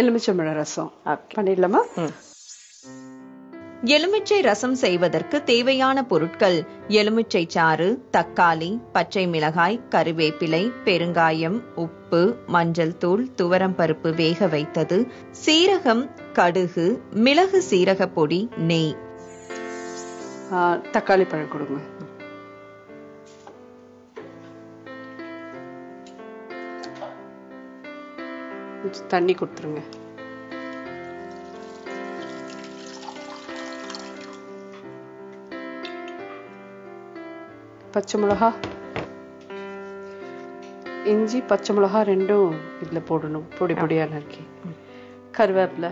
எலுமிச்சம்பழ ரசம். பண்ணிடலாமா? எலுமிச்சை ரசம் செய்வதற்கு தேவையான பொருட்கள் எலுமிச்சை சாறு தக்காளி பச்சை மிளகாய் கருவேப்பிலை பெருங்காயம் உப்பு மஞ்சள் தூள் துவரம்பருப்பு வேக வைத்தது சீரகம் கடுகு மிளகு சீரக பொடி நெய் தக்காளி பழம் கொடுங்க. தண்ணி கொடுத்துருங்க. பச்சை மிளகா. இஞ்சி பச்சை மிளகா ரெண்டும் இதுல போடணும். பொடி பொடியாக நறுக்கி கருவேப்பிலை.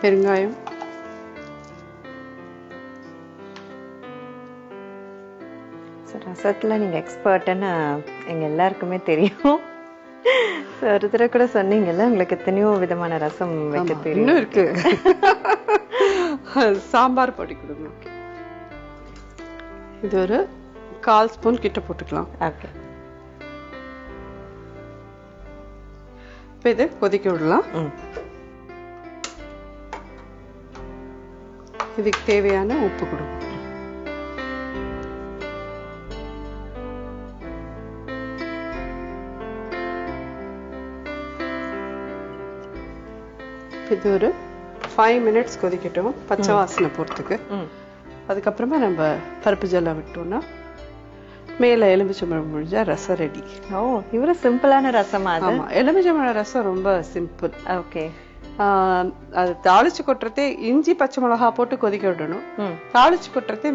பெருங்காயம். So, ரசத்துல நீங்க எக்ஸ்பர்ட்னு எங்க எல்லாருக்குமே தெரியும். ஒரு தடவை கூட சொன்னீங்கல்ல உங்களுக்கு எத்தனையோ விதமான ரசம் வைக்க தெரியும். இருக்கு. சாம்பார் பொடி கொடுங்க இது ஒரு கால் ஸ்பூன் கிட்ட போட்டுக்கலாம். ஓகே இப்போ இதை கொதிக்க விடலாம். இதுக்கு தேவையான உப்பு கொடுங்க. இது ஒரு ஃபைவ் மினிட்ஸ் கொதிக்கட்டும். பச்சை வாசனை போகிறதுக்கு அதுக்கப்புறமா நம்ம பருப்பு ஜெல்லாம் விட்டோம்னா மேலே எலுமிச்சம்பழம் முடிஞ்சா ரசம் ரெடி ஓ இவ்வளவு சிம்பிளான ரசமா அது? ஆமா எலுமிச்சம்பழம் ரசம் ரொம்ப சிம்பிள் ஓகே. அது தாளிச்சு கொட்டுறதே இஞ்சி பச்சை மிளகா போட்டு கொதிக்க விடணும். தாளிச்சு கொட்டுறதே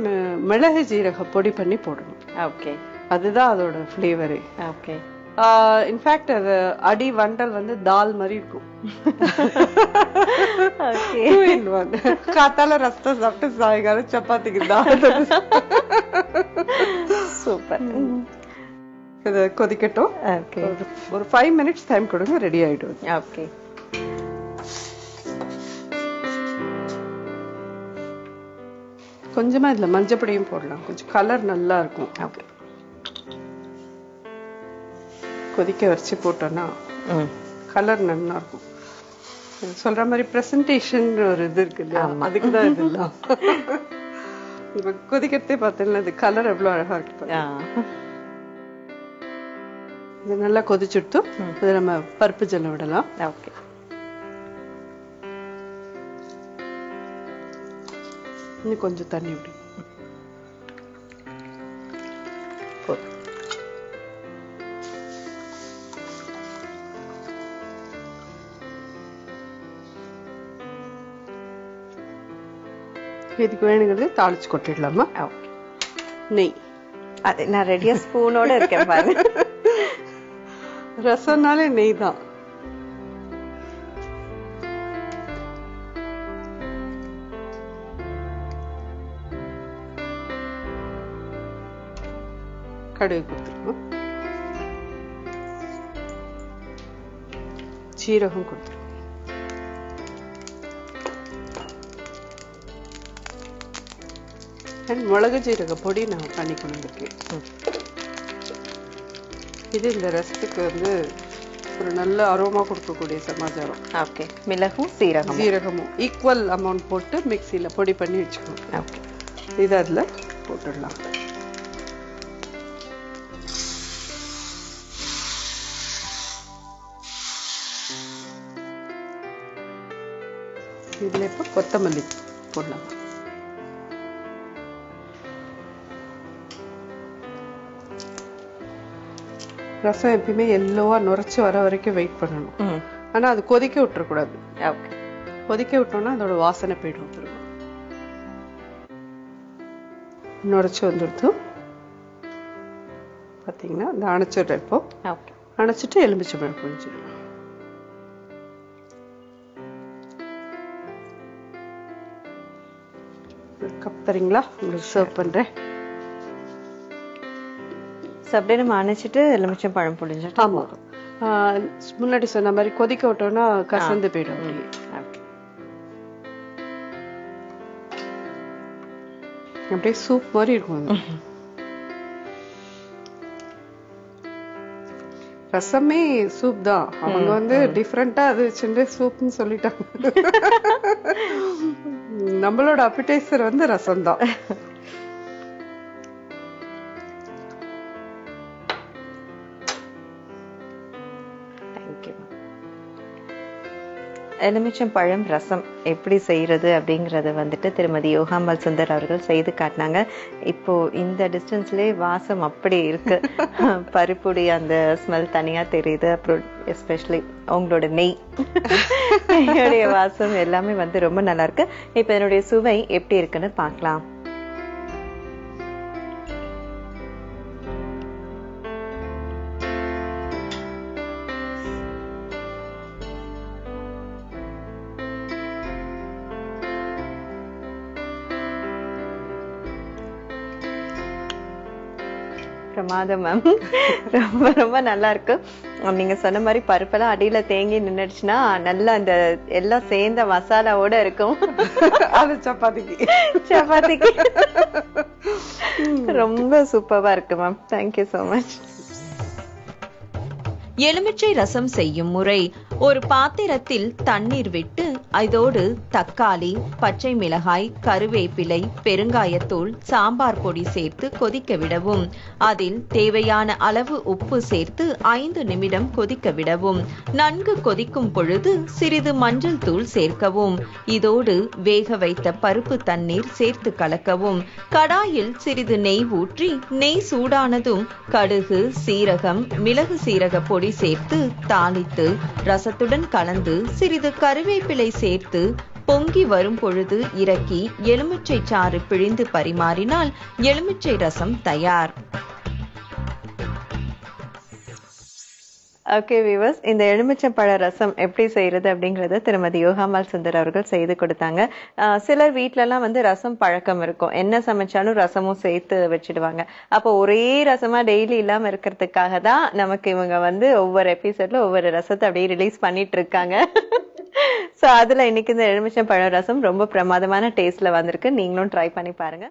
மிளகு ஜீரக பொடி பண்ணி போடணும். ஓகே. அதுதான் அதோட ஃப்ளேவரு ஓகே. இன்ஃபேக்ட் அது அடி வண்டல் வந்து தால் மாதிரி இருக்கும். காத்தால ரசம் சாப்பிட்டு சாயங்காலம் சப்பாத்திக்கு தால் சூப்பர் இது கொதிக்கட்டும். ஓகே ஒரு- ஃபைவ் மினிட்ஸ் டைம் கொடுங்க ரெடி ஆயிடும். ஓகே கொஞ்சமா இதுல மஞ்சப்பொடியும் போடலாம். கொஞ்சம் கலர் நல்லா இருக்கும். ஓகே கொதிக்க வச்சு போட்டோம்னா ம். கலர் நல்லா இருக்கும். இது சொல்ற மாதிரி பிரசன்டேஷன் ஒரு இது இருக்கு இல்லையா? அதுக்கு தான் இதெல்லாம். இப்ப கொதிக்கிறதே பார்த்தீங்கன்னா இது கலர் எவ்வளவு அழகா இருக்கு இது நல்லா கொதிச்சுட்டு இது நம்ம பருப்பு ஜல்ல விடலாம். ஓகே. இன்னும் கொஞ்சம் தண்ணி விடு இதுக்கு வேணுங்கிறது தாளிச்சு கொட்டிடலாமா? ஓகே. நெய். அது நான் ரெடியா ஸ்பூனோட இருக்கேன் பாருங்க ரசம்னாலே நெய் தான் கடுகு கொடுத்துருவோம் சீரகம் கொடுத்துருவோம் அண்ட் மிளகு ஜீரக பொடி நான் பண்ணி கொண்டு வந்திருக்கேன் இது இந்த ரசத்துக்கு வந்து ஒரு நல்ல அரோமா கொடுக்கக்கூடிய சமாச்சாரம். ஓகே மிளகும் சீரகம் ஜீரகமும் ஈக்குவல் அமௌண்ட் போட்டு மிக்சியில் பொடி பண்ணி வச்சுக்கணும் ஓகே இது அதில் போட்டுடலாம். இதில் இப்போ கொத்தமல்லி போடலாம். ரசம் எப்பயுமே எல்லோவா நுரைச்சி வர வரைக்கும் வெயிட் பண்ணணும். ஆனா அது கொதிக்க விட்டுறக்கூடாது. ஓகே கொதிக்க விட்டோம்னா அதோட வாசனை போயிடும் திரும்ப. நுரைச்சி வந்துடுது பார்த்தீங்கன்னா இந்த அணைச்சிடுறேன் இப்போ. அணைச்சிட்டு எலுமிச்சம்பழம் புழிஞ்சிடலாம். ஒரு கப் தரீங்களா? உங்களுக்கு சர்வ் பண்றேன். ஸோ அப்படியே நம்ம அணைச்சிட்டு எலுமிச்சம் பழம் ஆஹ் முன்னாடி சொன்ன மாதிரி கொதிக்க விட்டோம்னா கசந்து போயிடும். அப்படியே. சூப் மாதிரி இருக்கும். ரசமே சூப் தான். அவங்க வந்து டிஃப்ரெண்டா அது வச்சுட்டு சூப்னு சொல்லிட்டாங்க. நம்மளோட அப்பிடைசர் வந்து ரசம் தான் எலுமிச்சம் பழம் ரசம் எப்படி செய்யறது அப்படிங்கறத வந்துட்டு திருமதி யோகாம்பால் சுந்தர் அவர்கள் செய்து காட்டினாங்க. இப்போ இந்த டிஸ்டன்ஸ்லயே வாசம் அப்படி இருக்கு. பருப்புடைய அந்த ஸ்மெல் தனியா தெரியுது. அப்புறம் எஸ்பெஷலி உங்களோட நெய். நெய்யோடைய வாசம் எல்லாமே வந்து ரொம்ப நல்லா இருக்கு. இப்போ என்னுடைய சுவை எப்படி இருக்குன்னு பார்க்கலாம். பிரமாதம் மேம் ரொம்ப ரொம்ப நல்லா இருக்கு. நீங்க சொன்ன மாதிரி பருப்பெல்லாம் அடியில தேங்கி நின்னுடுச்சுன்னா நல்லா அந்த எல்லாம் சேர்ந்த மசாலாவோட இருக்கும். அது சப்பாத்திக்கு. சப்பாத்திக்கு. ரொம்ப சூப்பரா இருக்கு மேம் தேங்க்யூ so மச் எலுமிச்சை ரசம் செய்யும் முறை. ஒரு பாத்திரத்தில் தண்ணீர் விட்டு இதோடு தக்காளி பச்சை மிளகாய் கருவேப்பிலை பெருங்காயத்தூள் சாம்பார் பொடி சேர்த்து கொதிக்க விடவும். அதில் தேவையான அளவு உப்பு சேர்த்து ஐந்து நிமிடம் கொதிக்க விடவும். நன்கு கொதிக்கும் பொழுது சிறிது மஞ்சள் தூள் சேர்க்கவும். இதோடு வேக வைத்த பருப்பு தண்ணீர் சேர்த்து கலக்கவும். கடாயில் சிறிது நெய் ஊற்றி நெய் சூடானதும் கடுகு சீரகம் மிளகு சீரக பொடி சேர்த்து தாளித்து ரசத்துடன் கலந்து சிறிது கருவேப்பிலை சேர்த்து பொங்கி வரும் பொழுது இறக்கி எலுமிச்சை சாறு பிழிந்து பரிமாறினால் எலுமிச்சை ரசம் தயார். ஓகே விவர்ஸ் இந்த எலுமிச்சம்பழ ரசம் எப்படி செய்யறது அப்படிங்கறத திருமதி யோகாமால் சுந்தர் அவர்கள் செய்து கொடுத்தாங்க. சிலர் வீட்ல எல்லாம் வந்து ரசம் பழக்கம் இருக்கும். என்ன சமைச்சாலும் ரசமும் சேர்த்து வச்சிடுவாங்க. அப்போ ஒரே ரசமா டெய்லி இல்லாம இருக்கிறதுக்காக தான் நமக்கு இவங்க வந்து ஒவ்வொரு எபிசோட்ல ஒவ்வொரு ரசத்தை அப்படியே ரிலீஸ் பண்ணிட்டு இருக்காங்க. சோ அதுல இன்னைக்கு இந்த எலுமிச்சம் பழ ரசம் ரொம்ப பிரமாதமான டேஸ்ட்ல வந்திருக்கு. நீங்களும் ட்ரை பண்ணி பாருங்க.